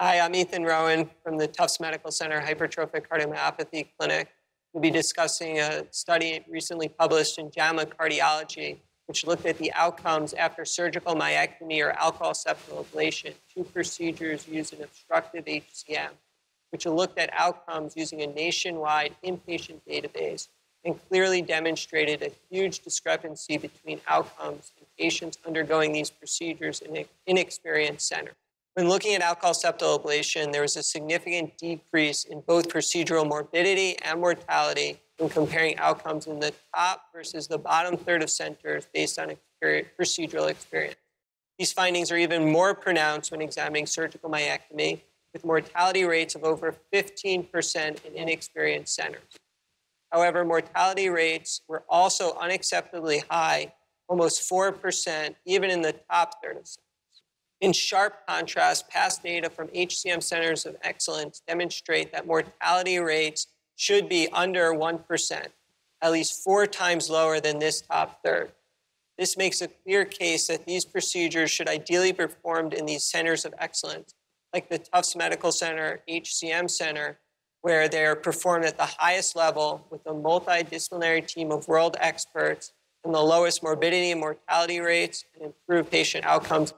Hi, I'm Ethan Rowin from the Tufts Medical Center Hypertrophic Cardiomyopathy Clinic. We'll be discussing a study recently published in JAMA Cardiology, which looked at the outcomes after surgical myectomy or alcohol septal ablation, two procedures used in obstructive HCM, which looked at outcomes using a nationwide inpatient database and clearly demonstrated a huge discrepancy between outcomes in patients undergoing these procedures in an inexperienced centers. When looking at alcohol septal ablation, there was a significant decrease in both procedural morbidity and mortality when comparing outcomes in the top versus the bottom third of centers based on experience, procedural experience. These findings are even more pronounced when examining surgical myectomy, with mortality rates of over 15% in inexperienced centers. However, mortality rates were also unacceptably high, almost 4%, even in the top third of centers. In sharp contrast, past data from HCM centers of excellence demonstrate that mortality rates should be under 1%, at least four times lower than this top third. This makes a clear case that these procedures should ideally be performed in these centers of excellence, like the Tufts Medical Center, HCM Center, where they are performed at the highest level with a multidisciplinary team of world experts and the lowest morbidity and mortality rates and improved patient outcomes